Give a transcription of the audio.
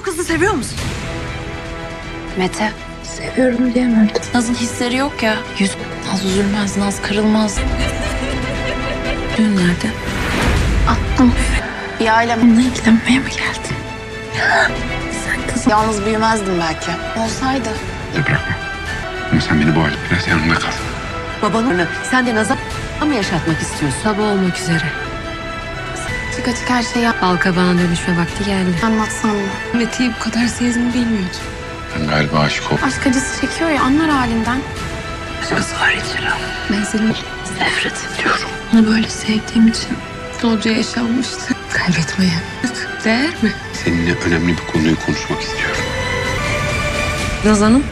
bu kızı seviyor musun? Mete. Seviyorum diyemedim. Naz'ın hisleri yok ya. Yüz Naz üzülmez, Naz kırılmaz. Dün nerede? Attım. Bir ailem Onunla ilgilenmeye mi geldin? sen kızım. Yalnız büyümezdim belki. Olsaydı. De bırakma. Ama sen beni bu halde biraz yanımda kal. Babanı sen de Naz'a mı yaşatmak istiyorsun? Sabah olmak üzere. Açık açık her şeyi Balkabağına dönüşme vakti geldi. anlatsam mı? Mete'yi bu kadar sevdiğini bilmiyordum. Ben galiba aşık oldum. Aşk acısı çekiyor ya anlar halinden. Ben seni nefret ediyorum. Onu böyle sevdiğim için onca yaşanmıştı. Kaybetmeye. Değer mi? Seninle önemli bir konuyu konuşmak istiyorum. Naz Hanım.